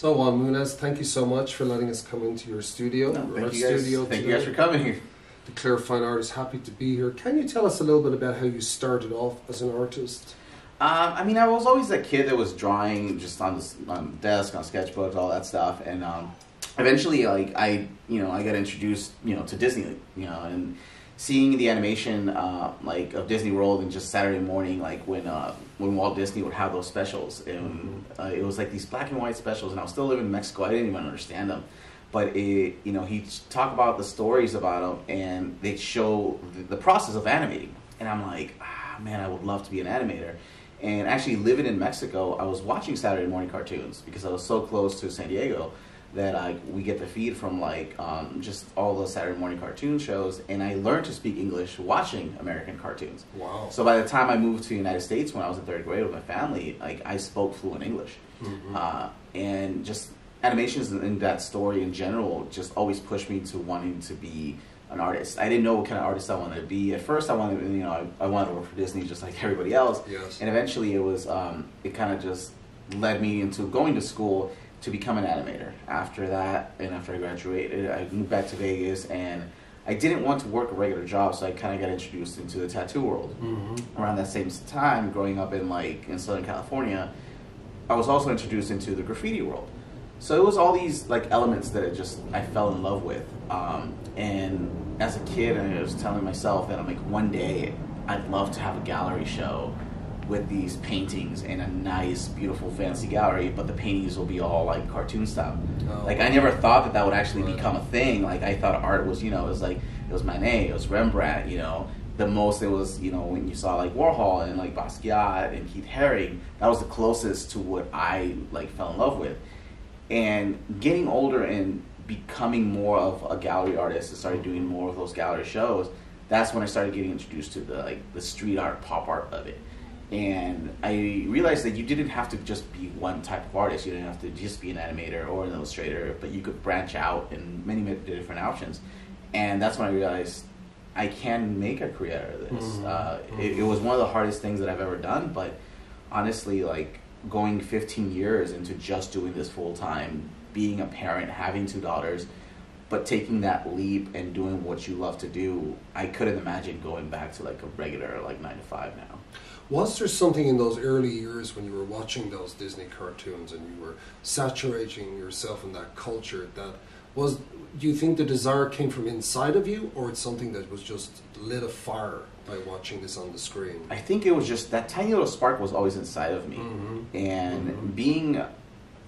So, Juan Muniz, thank you so much for letting us come into your studio. No, thank you guys. studio Thank you guys for coming here. DeClare Fine Artist, happy to be here. Can you tell us a little bit about how you started off as an artist? Um, I mean, I was always that kid that was drawing just on the on the desk, on sketchbooks, all that stuff, and um, eventually, like I, you know, I got introduced, you know, to Disney, you know, and seeing the animation, uh, like of Disney World, and just Saturday morning, like when uh, when Walt Disney would have those specials, and uh, it was like these black and white specials, and I was still living in Mexico, I didn't even understand them. But it, you know, he'd talk about the stories about them, and they'd show the, the process of animating, and I'm like, ah, man, I would love to be an animator. And actually, living in Mexico, I was watching Saturday morning cartoons because I was so close to San Diego that I we get the feed from like um, just all the Saturday morning cartoon shows, and I learned to speak English watching American cartoons. Wow. So by the time I moved to the United States when I was in third grade with my family, like I spoke fluent English, Mhm. uh, and just animations in, in that story in general just always pushed me to wanting to be an artist. I didn't know what kind of artist I wanted to be. At first, I wanted, you know, I, I wanted to work for Disney just like everybody else. Yes. And eventually, it was, um, it kind of just led me into going to school to become an animator. After that, and after I graduated, I moved back to Vegas, and I didn't want to work a regular job, so I kind of got introduced into the tattoo world hmm around that same time, growing up in like in Southern California, I was also introduced into the graffiti world. So it was all these like elements that I just I fell in love with. Um, and as a kid, I was telling myself that I'm like one day I'd love to have a gallery show with these paintings in a nice, beautiful, fancy gallery, but the paintings will be all like cartoon style. Oh. Like I never thought that that would actually Right. become a thing. Like I thought art was, you know, it was like it was Manet, it was Rembrandt, you know. The most it was, you know, when you saw like Warhol and like Basquiat and Keith Haring, that was the closest to what I like fell in love with. And getting older and becoming more of a gallery artist and started doing more of those gallery shows, that's when I started getting introduced to the like the street art, pop art of it. And I realized that you didn't have to just be one type of artist. You didn't have to just be an animator or an illustrator, but you could branch out in many, many different options. And that's when I realized I can make a career out of this. Mhm. Uh, it, it was one of the hardest things that I've ever done, but honestly, like going 15 years into just doing this full time, being a parent, having two daughters, but taking that leap and doing what you love to do, I couldn't imagine going back to like a regular like nine to five now. Was there something in those early years when you were watching those Disney cartoons and you were saturating yourself in that culture that was do you think the desire came from inside of you or it's something that was just lit a fire by watching this on the screen? I think it was just that tiny little spark was always inside of me, Mhm. and Mhm. being,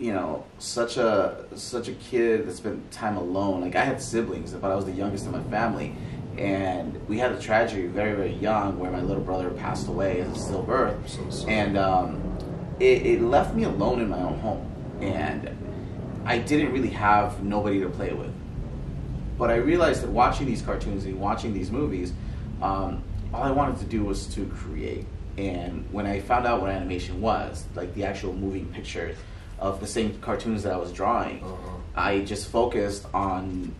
you know, such a such a kid that spent time alone. Like I had siblings, but I was the youngest in my family, and we had a tragedy very very young where my little brother passed away as a stillbirth, so and um, it, it left me alone in my own home, and I didn't really have nobody to play with. But I realized that watching these cartoons and watching these movies, um, all I wanted to do was to create. And when I found out what animation was, like the actual moving picture of the same cartoons that I was drawing, Uh-huh. I just focused on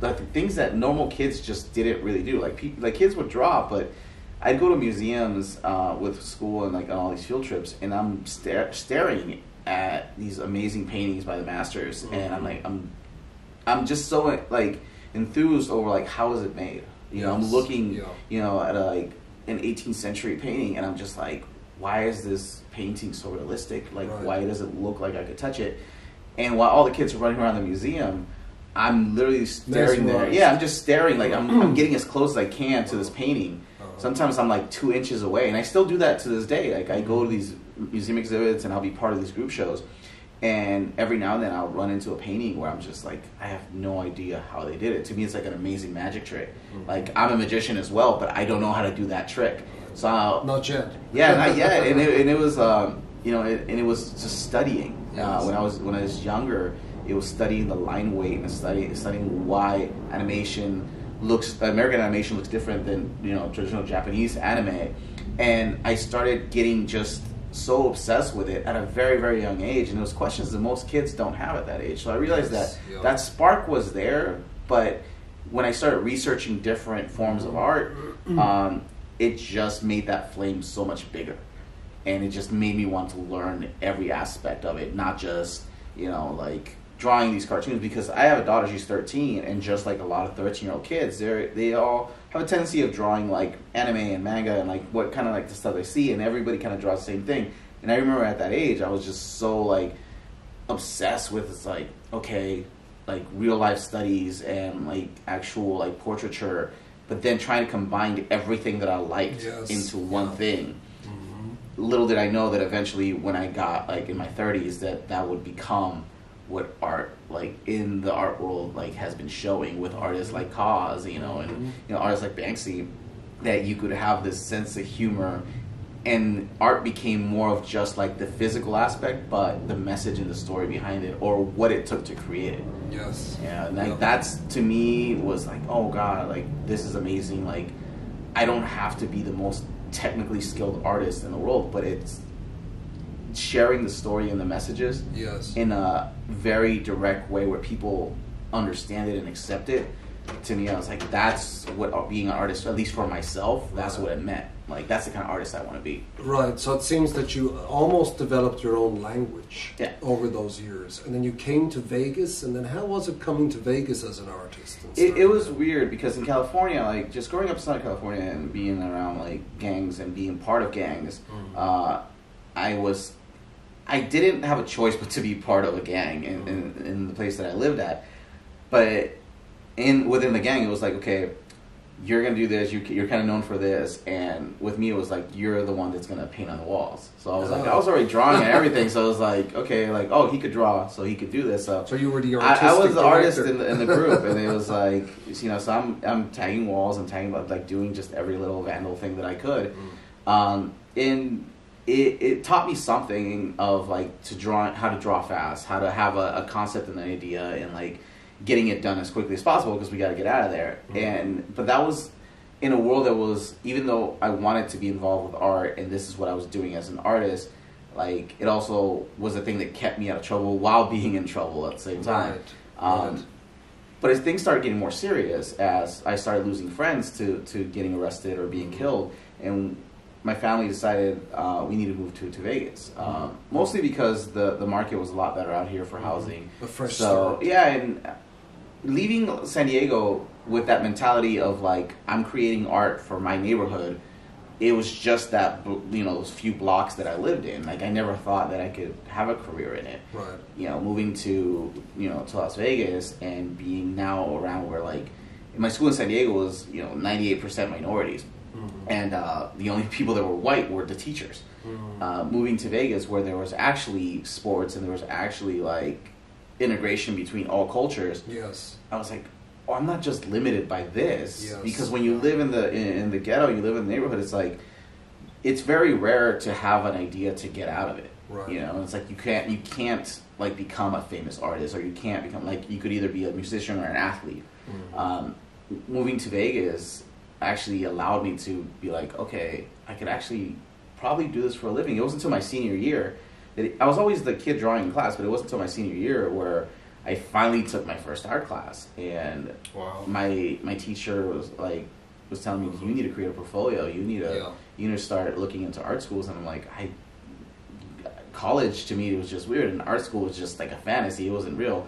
like things that normal kids just didn't really do. Like like kids would draw, but I'd go to museums uh, with school and like on all these field trips, and I'm stare- staring at these amazing paintings by the masters, and I'm like, I'm, I'm just so like enthused over like how is it made? You know, I'm looking, Yeah. you know, at a, like an 18th century painting, and I'm just like, why is this painting so realistic? Like, Right. why does it look like I could touch it? And while all the kids are running around the museum, I'm literally staring there. Yeah, I'm just staring. Like I'm, I'm getting as close as I can to this painting. Uh-huh. Sometimes I'm like two inches away, and I still do that to this day. Like I go to these museum exhibits, and I'll be part of these group shows. And every now and then I'll run into a painting where I'm just like, I have no idea how they did it. To me, it's like an amazing magic trick. Mhm. Like I'm a magician as well, but I don't know how to do that trick. So Not yet. yeah, not yet. And it, and it was, um, you know, it, and it was just studying. Uh, when I was when I was younger, it was studying the line weight and studying studying why animation looks American animation looks different than you know traditional Japanese anime, and I started getting just so obsessed with it at a very very young age, and those questions that most kids don't have at that age. So I realized Yes, that yeah. that spark was there, but when I started researching different forms of art, um, it just made that flame so much bigger, and it just made me want to learn every aspect of it, not just you know, like drawing these cartoons because I have a daughter, she's 13, and just like a lot of 13 year old kids, they they all have a tendency of drawing like anime and manga and like what kind of like the stuff they see, and everybody kind of draws the same thing. And I remember at that age, I was just so like obsessed with it's like okay, like real life studies and like actual like portraiture, but then trying to combine everything that I liked Yes. into one Yeah. thing Mhm. little did I know that eventually, when I got like in my thirties, that that would become what art like in the art world like has been showing with artists like KAWS, you know, and Mhm. you know artists like Banksy, that you could have this sense of humor, and art became more of just like the physical aspect, but the message and the story behind it, or what it took to create it. Yes. Yeah, and like Yeah. that's to me was like, oh god, like this is amazing. Like I don't have to be the most technically skilled artist in the world, but it's sharing the story and the messages Yes. in a very direct way where people understand it and accept it. To me, I was like, that's what being an artist, at least for myself, that's what it meant. Like that's the kind of artist I want to be. Right. So it seems that you almost developed your own language Yeah. over those years, and then you came to Vegas. And then how was it coming to Vegas as an artist? It, it was weird because in California, like just growing up in Southern California and being around like gangs and being part of gangs, Mhm. uh, I was, I didn't have a choice but to be part of a gang in, in, in the place that I lived at. But in within the gang, it was like okay, you're gonna do this. You, you're kind of known for this, and with me, it was like you're the one that's gonna paint on the walls. So I was like, I was already drawing and everything. So I was like, okay, like oh, he could draw, so he could do this. So So you were the I, I was the artist in the, in the group, and it was like you know, so I'm I'm tagging walls and tagging like doing just every little vandal thing that I could. Mm. Um, and it, it taught me something of like to draw how to draw fast, how to have a, a concept and an idea, and like getting it done as quickly as possible because we got to get out of there. Mhm. And but that was in a world that was even though I wanted to be involved with art, and this is what I was doing as an artist. Like it also was a thing that kept me out of trouble while being in trouble at the same time. Right. Um, right. But as things started getting more serious, as I started losing friends to, to getting arrested or being killed, and my family decided uh, we need to move to, to Vegas. Um, mostly because the, the market was a lot better out here for housing. A fresh so start. yeah, and leaving San Diego with that mentality of like I'm creating art for my neighborhood, it was just that you know those few blocks that I lived in. Like I never thought that I could have a career in it Right. you know, moving to you know to Las Vegas and being now around where like my school in San Diego was you know ninety eight percent minorities, Mhm. and uh, the only people that were white were the teachers. Mhm. Uh, moving to Vegas where there was actually sports and there was actually like integration between all cultures, yes. I was like, oh, I'm not just limited by this Yes. because when you live in the in, in the ghetto, you live in the neighborhood. It's like it's very rare to have an idea to get out of it. Right. You know, it's like you can't you can't like become a famous artist or you can't become like you could either be a musician or an athlete. Mhm. Um, moving to Vegas actually allowed me to be like, okay, I could actually probably do this for a living. It wasn't until my senior year it- I was always the kid drawing in class, but it wasn't until my senior year where I finally took my first art class. And wow. my my teacher was like was telling me you need to create a portfolio. You need to Yeah. you need to start looking into art schools. And i'm like i college to me it was just weird. And art school was just like a fantasy. It wasn't real.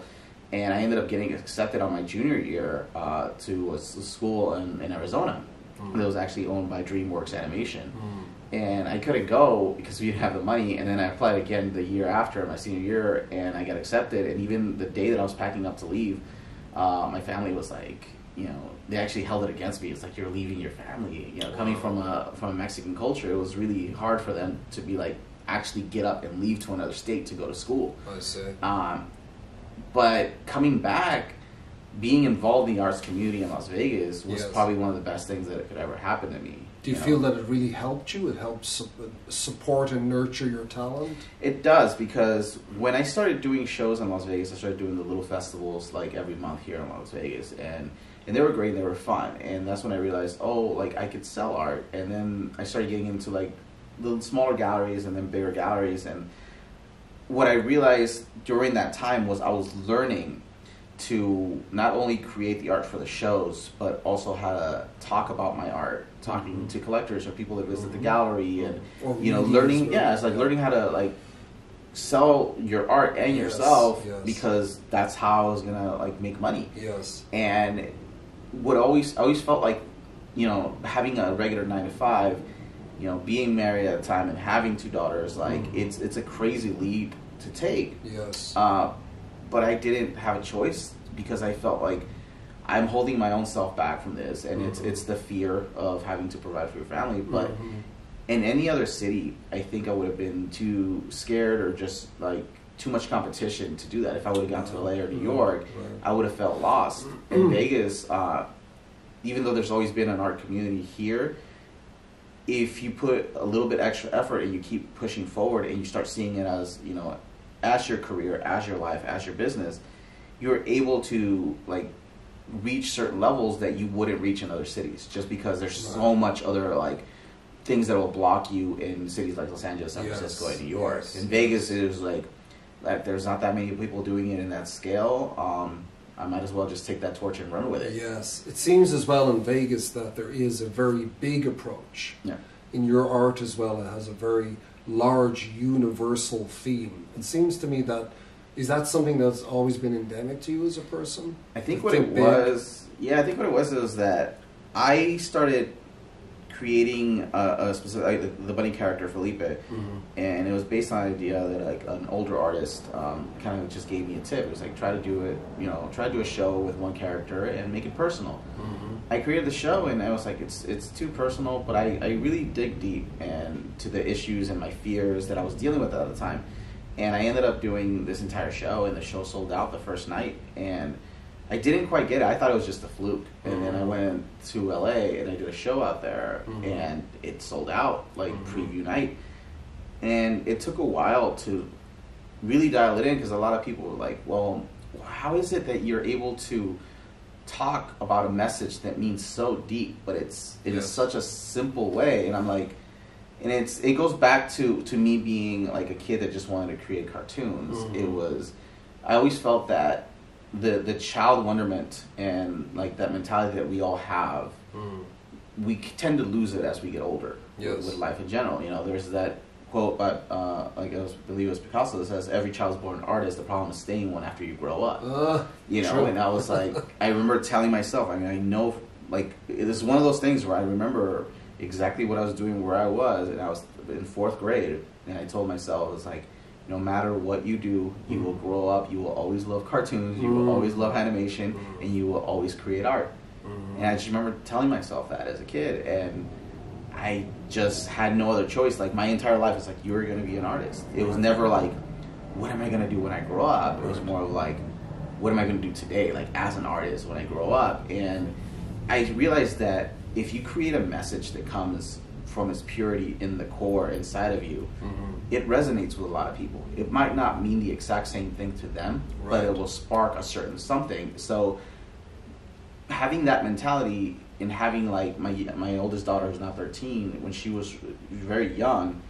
And i ended up getting accepted on my junior year uh, to a school in, in arizona Mhm. that was actually owned by dreamworks animation Mhm. and I couldn't go because we didn't have the money. And then I applied again the year after my senior year, and I got accepted. And even the day that I was packing up to leave, uh, my family was like, you know, they actually held it against me. It's like you're leaving your family. You know, coming from a from a Mexican culture, it was really hard for them to be like actually get up and leave to another state to go to school. I see. Um, but coming back, being involved in the arts community in Las Vegas was Yes. probably one of the best things that could ever happen to me. Do you know? feel that it really helped you? It helped su- uh, support and nurture your talent? It does because when I started doing shows in Las Vegas, I started doing the little festivals like every month here in Las Vegas, and and they were great, they were fun, and that's when I realized, oh, like I could sell art, and then I started getting into like the smaller galleries and then bigger galleries, and what I realized during that time was I was learning to not only create the art for the shows, but also how to talk about my art, talking Mhm. to collectors or people that visit the Mhm. gallery, and Or you know, learning. Yeah, it's like Yeah. learning how to like sell your art and yourself yes. because that's how I was gonna like make money. Yes. And what always I always felt like, you know, having a regular nine to five, you know, being married at the time and having two daughters, like Mhm. it's it's a crazy leap to take. Yes. Uh, but I didn't have a choice because I felt like I'm holding my own self back from this, and it's Mhm. it's the fear of having to provide for your family. But Mhm. in any other city, I think I would have been too scared or just like too much competition to do that. If I would have gone to LA or New Mhm. York, Right. I would have felt lost. In Vegas, uh, even though there's always been an art community here, if you put a little bit extra effort and you keep pushing forward and you start seeing it as you know, as your career, as your life, as your business, you're able to like reach certain levels that you wouldn't reach in other cities just because there's so much other like things that will block you in cities like Los Angeles, San Yes, Francisco, and New York. yes, In Vegas, it is like that. There's not that many people doing it in that scale. Um, I might as well just take that torch and run with it. Yes, it seems as well in Vegas that there is a very big approach. Yeah. In your art as well, it has a very large universal theme. It seems to me that is that something that's always been endemic to you as a person. I think what it big? was, yeah, I think what it was is that I started creating a, a specific like, the, the bunny character Felipe, and it was based on the idea that like an older artist um, kind of just gave me a tip. It was like try to do it, you know, try to do a show with one character and make it personal. I created the show and I was like, it's it's too personal, but I, I really dig deep and to the issues and my fears that I was dealing with at the time. And I ended up doing this entire show and the show sold out the first night and I didn't quite get it. I thought it was just a fluke. And then I Mhm. went to LA and I did a show out there Mhm. and it sold out like Mhm. preview night. And it took a while to really dial it in because a lot of people were like, well, how is it that you're able to talk about a message that means so deep, but it's in Yes. such a simple way? And I'm like, and it's it goes back to to me being like a kid that just wanted to create cartoons. Mhm. It was I always felt that the the child wonderment and like that mentality that we all have we tend to lose it as we get older Yes. with, with life in general. You know, there's that quote by uh, like I was, believe it was Picasso that says, "Every child's born an artist. The problem is staying one after you grow up." Uh, You know, true. and I was like, I remember telling myself, I mean, I know, like, it is one of those things where I remember exactly what I was doing where I was, and I was in fourth grade, and I told myself, it's like, no matter what you do, you will grow up, you will always love cartoons, you will Mm. always love animation, Mm. and you will always create art. And I just remember telling myself that as a kid, and I just had no other choice. Like my entire life was like, you're going to be an artist. It was never like, what am I going to do when I grow up? It was more of like, what am I going to do today, like as an artist when I grow up? And I realized that if you create a message that comes from its purity in the core inside of you, Mhm. it resonates with a lot of people. It might not mean the exact same thing to them, but it will spark a certain something. So having that mentality and having like my my oldest daughter who's now 13 when she was very young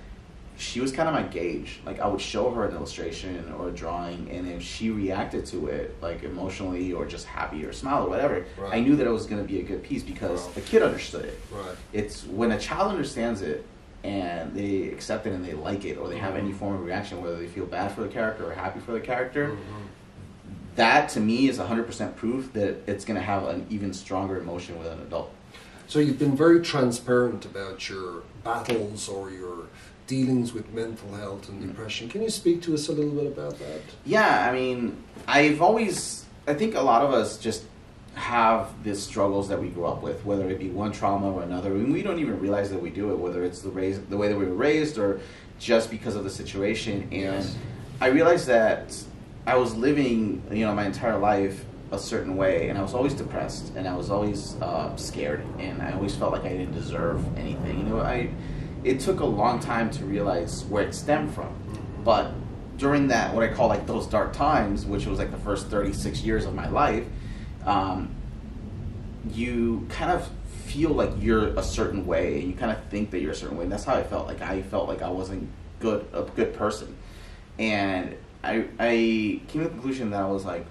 she was kind of my gauge like i would show her an illustration or a drawing and if she reacted to it like emotionally or just happy or smile or whatever Right. i knew that it was going to be a good piece because Wow. the kid understood it Right. it's when a child understands it and they accept it and they like it or they have any form of reaction whether they feel bad for the character or happy for the character Mhm. that to me is 100% proof that it's going to have an even stronger emotion with an adult So you've been very transparent about your battles or your dealings with mental health and Mm. depression. Can you speak to us a little bit about that? yeah i mean i've always i think a lot of us just have these struggles that we grew up with whether it be one trauma or another I and we don't even realize that we do it whether it's the raise, the way that we were raised or just because of the situation and Yes. i realized that i was living you know my entire life a certain way and i was always depressed and i was always uh, scared and i always felt like i didn't deserve anything you know i it took a long time to realize where it stemmed from. But during that what i call like those dark times which was like the first 36 years of my life um, you kind of feel like you're a certain way and you kind of think that you're a certain way and that's how i felt. Like i felt like i wasn't good a good person. And i i came to the conclusion that i was like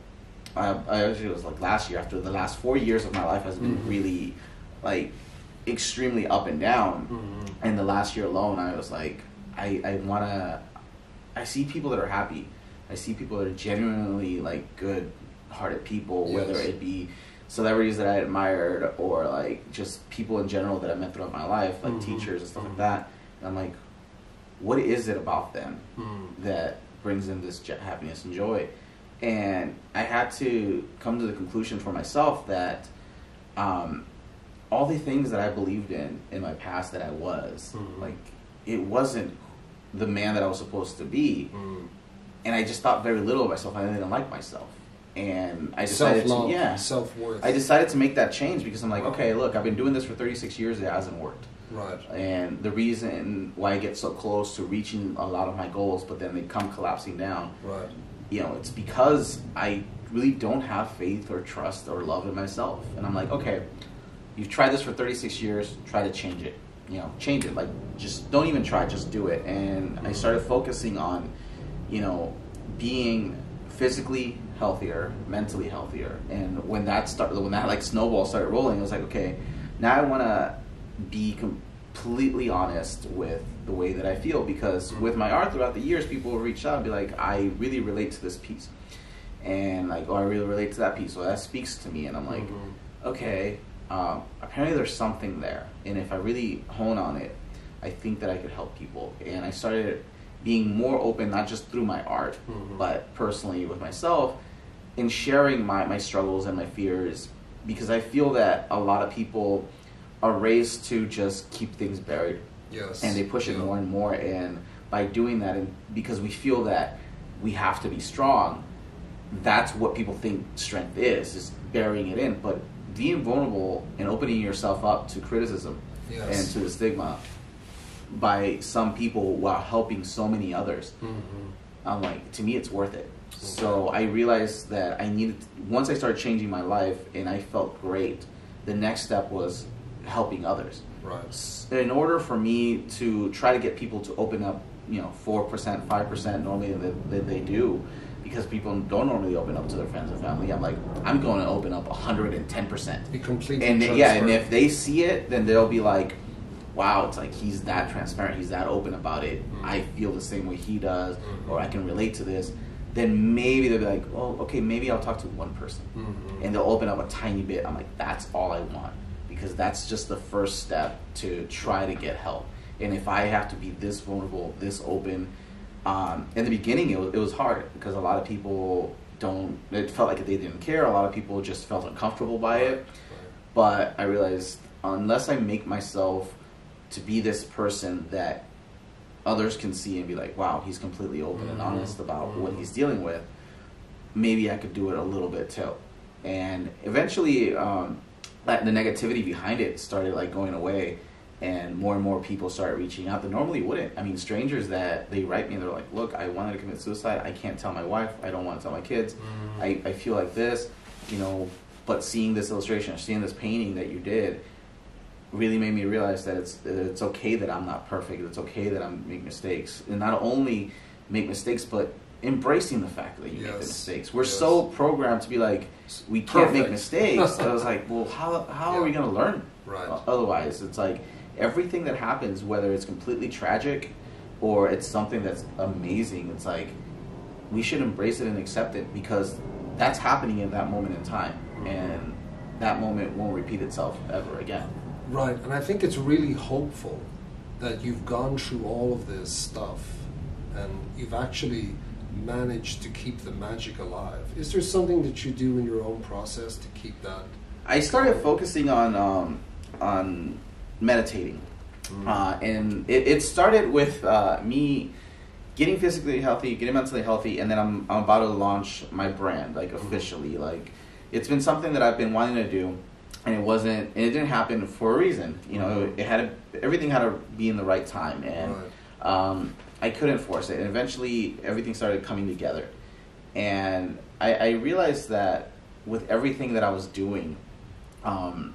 i, I actually was like last year after the last four years of my life has been Mhm. really like extremely up and down Mhm. and the last year alone i was like i i want to I see people that are happy. I see people that are genuinely like good hearted people, Yes. whether it be celebrities that I admired or like just people in general that I met throughout my life, like Mhm. teachers and stuff Mhm. like that. And I'm like, what is it about them Mm. that brings them this happiness and joy? And I had to come to the conclusion for myself that um, all the things that I believed in in my past that I was, Mhm. like, it wasn't the man that I was supposed to be. Mm. And I just thought very little of myself. I didn't like myself. And I decided Self-love, to, yeah, self-worth. I decided to make that change because I'm like, Wow. okay, look, I've been doing this for 36 years. It hasn't worked. Right. And the reason why I get so close to reaching a lot of my goals, but then they come collapsing down, Right. you know, it's because I really don't have faith or trust or love in myself. And I'm like, okay, you've tried this for 36 years, try to change it. You know, change it. Like, just don't even try, just do it. And I started focusing on, you know, being physically healthier, mentally healthier. And when that started, when that like snowball started rolling, I was like, okay, now I want to be completely honest with the way that I feel because with my art throughout the years, people will reach out and be like, I really relate to this piece. And like, oh, I really relate to that piece. So that speaks to me. And I'm like, Mhm. okay, um, apparently there's something there. And if I really hone on it, I think that I could help people. And I started being more open, not just through my art, Mhm. but personally with myself, in sharing my, my struggles and my fears. Because I feel that a lot of people are raised to just keep things buried Yes. and they push it more and more and by doing that and because we feel that we have to be strong that's what people think strength is is burying it in but being vulnerable and opening yourself up to criticism Yes. and to the stigma by some people while helping so many others Mhm. I'm like, to me, it's worth it. So I realized that I needed, once I started changing my life and I felt great, the next step was helping others. Right. In order for me to try to get people to open up, you know, 4%, 5% normally that, that they do, because people don't normally open up to their friends and family, I'm like, I'm going to open up 110%. Be completely And yeah, and if they see it, then they'll be like, "Wow, it's like he's that transparent. He's that open about it. Mhm. I feel the same way he does, Mhm. or I can relate to this." Then maybe they'll be like, "Oh, okay, maybe I'll talk to one person," Mhm. and they'll open up a tiny bit. I'm like, "That's all I want," because that's just the first step to try to get help. And if I have to be this vulnerable, this open, um, in the beginning it was, it was hard because a lot of people don't. It felt like they didn't care. A lot of people just felt uncomfortable by it. But I realized unless I make myself to be this person that others can see and be like, wow, he's completely open and Mhm. honest about what Mhm. he's dealing with, maybe I could do it a little bit too. And eventually, um, that the negativity behind it started like going away, and more and more people start reaching out that normally wouldn't. I mean, strangers that they write me and they're like, look, I wanted to commit suicide. I can't tell my wife. I don't want to tell my kids. Mhm. I, I feel like this, you know, but seeing this illustration or seeing this painting that you did really made me realize that it's it's okay that I'm not perfect. It's okay that I'm make mistakes, and not only make mistakes, but embracing the fact that you make the mistakes. We're Yes. so programmed to be like we can't make mistakes. I was like, well, how how are we going to learn? Right. Otherwise, it's like everything that happens, whether it's completely tragic or it's something that's amazing, it's like we should embrace it and accept it because that's happening in that moment in time, and that moment won't repeat itself ever again. Right, and I think it's really hopeful that you've gone through all of this stuff and you've actually managed to keep the magic alive. Is there something that you do in your own process to keep that? I started focusing on um, on meditating, Mm. uh, and it, it started with uh, me getting physically healthy, getting mentally healthy, and then I'm I'm about to launch my brand like officially. Like it's been something that I've been wanting to do, and it wasn't, and it didn't happen for a reason. You know, Mhm. it had to, everything had to be in the right time, and Right. um, I couldn't force it. And eventually, everything started coming together. And I, I realized that with everything that I was doing, um,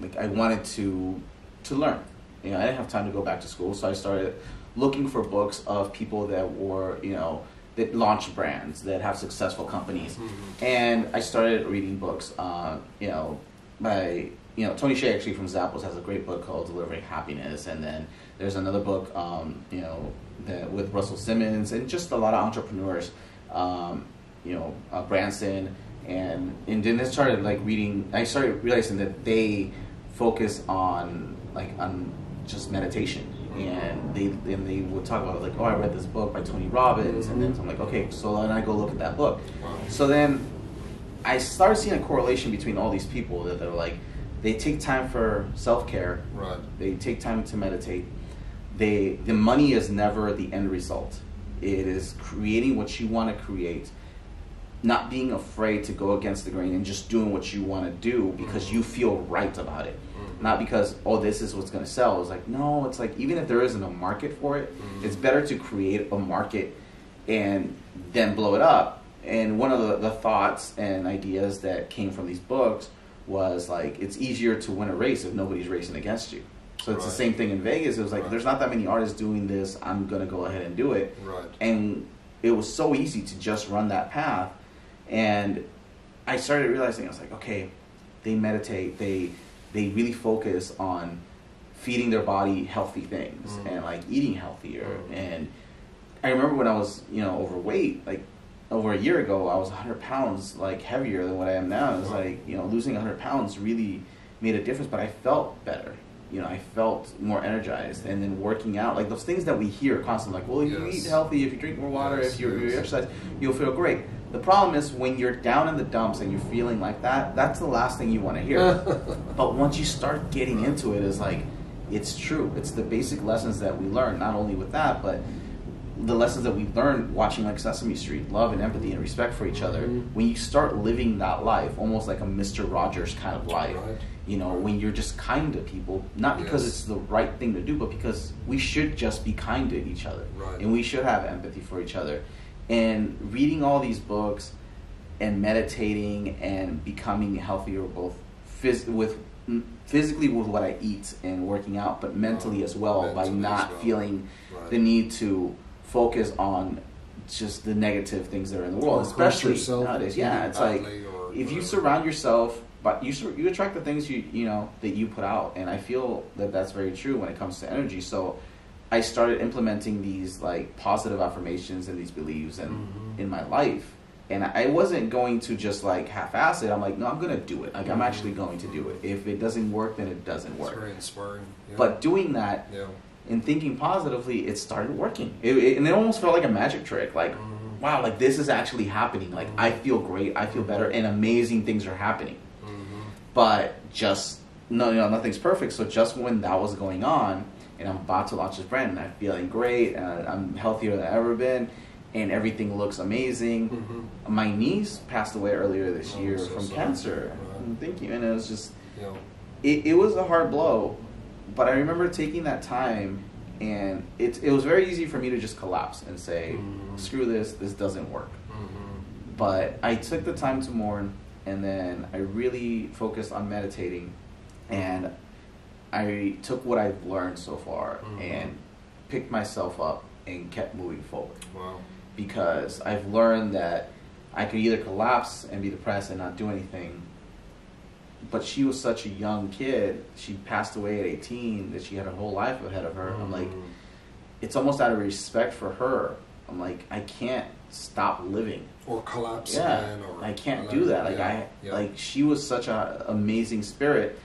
like I wanted to to learn. You know, I didn't have time to go back to school, so I started looking for books of people that were, you know, that launch brands that have successful companies. Mhm. And I started reading books, uh, you know, by you know, Tony Hsieh actually from Zappos has a great book called Delivering Happiness, and then there's another book, um, you know, that with Russell Simmons and just a lot of entrepreneurs, um, you know, uh, Branson, and and then I started like reading. I started realizing that they focus on like on just meditation, and they and they would talk about like, oh, I read this book by Tony Robbins, and then mm-hmm. I'm like, okay, so then I go look at that book. Wow. So then I started seeing a correlation between all these people that they're like, they take time for self care, Right. they take time to meditate. They the money is never the end result. It is creating what you want to create, not being afraid to go against the grain and just doing what you want to do because you feel right about it. Mhm. Not because oh this is what's going to sell. It's like no, it's like even if there isn't a market for it, Mhm. it's better to create a market and then blow it up. And one of the, the thoughts and ideas that came from these books was like it's easier to win a race if nobody's racing against you. So it's the same thing in Vegas. It was like Right. there's not that many artists doing this. I'm gonna go ahead and do it. Right. And it was so easy to just run that path. And I started realizing I was like, okay, they meditate. They they really focus on feeding their body healthy things Mm. and like eating healthier. Mm. And I remember when I was you know overweight, like over a year ago, I was 100 pounds like heavier than what I am now. It's Wow. like you know losing 100 pounds really made a difference, but I felt better. You know, I felt more energized, and then working out, like those things that we hear constantly, like, well, if you eat healthy, if you drink more water, Yes, if you, yes. you exercise, you'll feel great. The problem is when you're down in the dumps and you're feeling like that, that's the last thing you want to hear. But once you start getting into it, it's like it's true. It's the basic lessons that we learn, not only with that, but the lessons that we learned watching like Sesame Street, love and empathy and respect for each other. Mhm. When you start living that life, almost like a Mister Rogers kind of life, Right. you know, when you're just kind to people, not because Yes. it's the right thing to do, but because we should just be kind to each other, Right. and we should have empathy for each other. And reading all these books and meditating and becoming healthier, both phys- with mm, physically with what I eat and working out, but mentally as well by Mentally as not well. feeling Right. the need to focus on just the negative things that are in the world, Or especially nowadays. Yeah, it's like or if you surround yourself, but you you attract the things you you know that you put out, and I feel that that's very true when it comes to energy. So I started implementing these like positive affirmations and these beliefs and Mhm. in my life. And I wasn't going to just like half-ass it. I'm like, no, I'm gonna do it. Like I'm Mhm. actually going to do it. If it doesn't work, then it doesn't work. It's very inspiring. Yeah. But doing that yeah. and thinking positively, it started working. It, it- and it almost felt like a magic trick. Like, Mhm. wow, like this is actually happening. Like I feel great, I feel better, and amazing things are happening. Mhm. But just no, you know, nothing's perfect. So just when that was going on, and I'm about to launch this brand, and I'm feeling great, and I'm healthier than I've ever been, and everything looks amazing. Mhm. My niece passed away earlier this Oh, year so from sorry. cancer. Right. Thank you. And it was just Yeah. it, it was a hard blow, but I remember taking that time, and it it was very easy for me to just collapse and say, Mhm. "Screw this, this doesn't work." Mhm. But I took the time to mourn, and then I really focused on meditating, and I took what I've learned so far Mhm. and picked myself up and kept moving forward Wow. because I've learned that I could either collapse and be depressed and not do anything. But she was such a young kid. She passed away at 18 that she had her whole life ahead of her. I'm like, Mhm. it's almost out of respect for her. I'm like, I can't stop living. or collapse Yeah, again. Or I can't do that. Like yeah, I, yeah. like she was such an amazing spirit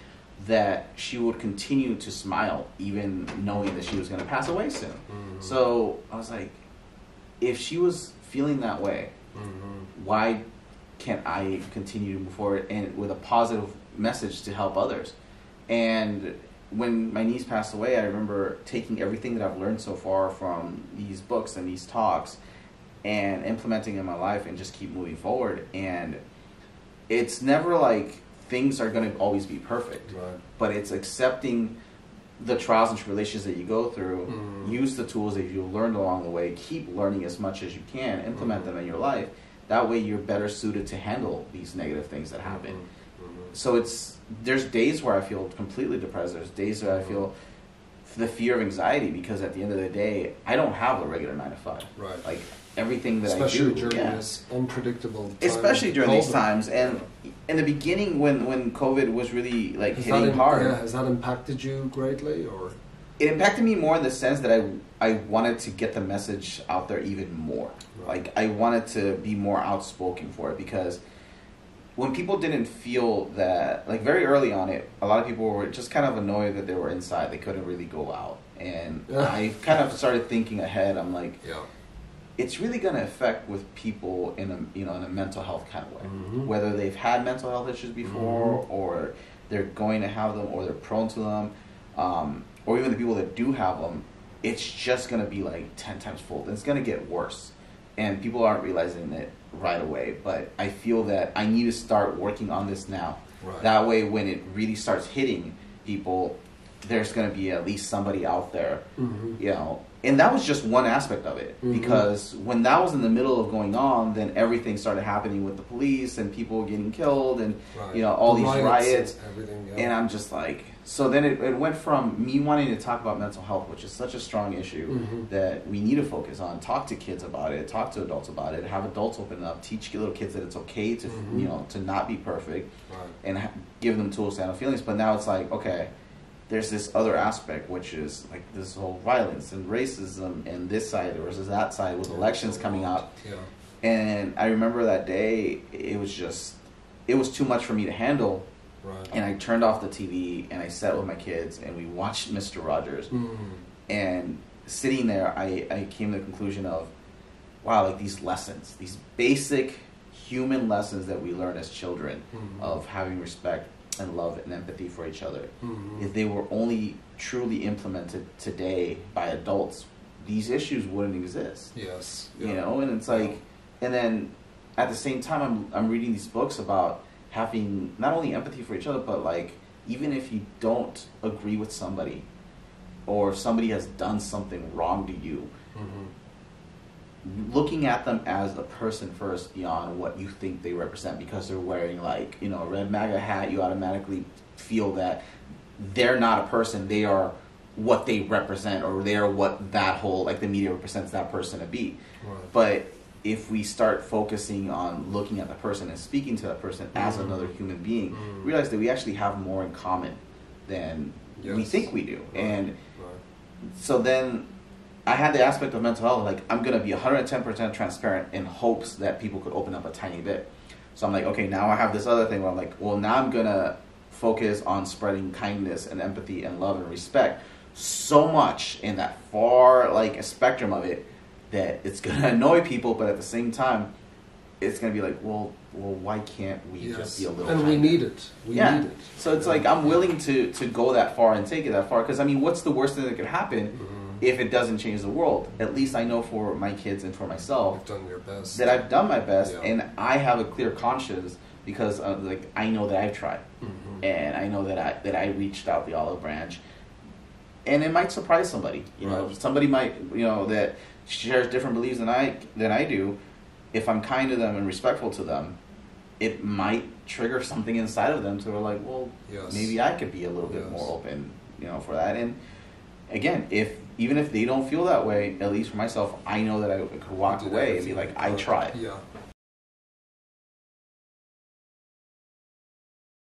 that she would continue to smile even knowing that she was going to pass away soon. Mhm. So I was like, if she was feeling that way, Mhm. why can't I continue to move forward and with a positive message to help others? And when my niece passed away, I remember taking everything that I've learned so far from these books and these talks and implementing in my life and just keep moving forward. And it's never like things are going to always be perfect, Right. but it's accepting the trials and tribulations that you go through, Mhm. use the tools that you learned along the way, keep learning as much as you can, implement Mhm. them in your life. That way you're better suited to handle these negative things that happen. Mhm. Mhm. So it's there's days where I feel completely depressed. There's days where I feel the fear of anxiety because at the end of the day, I don't have a regular nine to five. Right. Like everything that Especially I do. during yeah. this unpredictable time. Especially of during these times, and in the beginning when when COVID was really like Has hitting that, im- hard, yeah, has that impacted you greatly, or it impacted me more in the sense that I I wanted to get the message out there even more. Right. Like I wanted to be more outspoken for it because when people didn't feel that like very early on it, a lot of people were just kind of annoyed that they were inside. They couldn't really go out. And Yeah. I kind of started thinking ahead. I'm like, yeah, it's really going to affect with people in a you know in a mental health kind of way, Mhm. whether they've had mental health issues before Mhm. or they're going to have them or they're prone to them, um, or even the people that do have them. It's just going to be like ten times fold. It's going to get worse, and people aren't realizing it right away. But I feel that I need to start working on this now. right. That way, when it really starts hitting people, there's going to be at least somebody out there Mhm. you know and that was just one aspect of it Mhm. because when that was in the middle of going on then everything started happening with the police and people getting killed and Right. you know all The these riots, and everything. Yeah. and i'm just like so then it, it went from me wanting to talk about mental health which is such a strong issue Mhm. that we need to focus on talk to kids about it talk to adults about it have adults open up teach little kids that it's okay to Mhm. you know to not be perfect right. and ha- give them tools to handle feelings. But now it's like, okay, there's this other aspect, which is like this whole violence and racism, and this side versus that side with elections coming up. Yeah. And I remember that day, it was just, it was too much for me to handle. Right. And I turned off the TV and I sat with my kids and we watched Mr. Rogers. Mhm. And sitting there, I, I came to the conclusion of, wow, like these lessons, these basic human lessons that we learn as children Mhm. of having respect and love and empathy for each other. Mhm. If they were only truly implemented today by adults, these issues wouldn't exist. Yes. You know, and it's like, and then at the same time, I'm I'm reading these books about having not only empathy for each other, but like even if you don't agree with somebody, or somebody has done something wrong to you, Mhm. Looking at them as a person first beyond what you think they represent because they're wearing like you know a red MAGA hat, you automatically feel that they're not a person; they are what they represent, or they are what that whole like the media represents that person to be. Right. But if we start focusing on looking at the person and speaking to that person as Mhm. another human being, Mhm. realize that we actually have more in common than we think we do, Right. and Right. so then I had the aspect of mental health, like I'm gonna be 110% transparent in hopes that people could open up a tiny bit. So I'm like, okay, now I have this other thing where I'm like, well, now I'm gonna focus on spreading kindness and empathy and love and respect so much in that far like a spectrum of it that it's gonna annoy people, but at the same time, it's gonna be like, well, well, why can't we Yes. just be a little? and we need it. We yeah. need it. So it's like I'm willing to to go that far and take it that far because I mean, what's the worst thing that could happen Mhm. If it doesn't change the world? At least I know for my kids and for myself You've done your best. that I've done my best Yeah. and I have a clear conscience because uh, like I know that I've tried Mhm. and I know that I that I reached out the olive branch, and it might surprise somebody. You know, somebody might you know that shares different beliefs than I than I do. If I'm kind to them and respectful to them, it might trigger something inside of them to where like, well, Yes. maybe I could be a little bit Yes. more open, you know, for that. And again, if even if they don't feel that way, at least for myself, I know that I could walk away and be like, I tried. Yeah.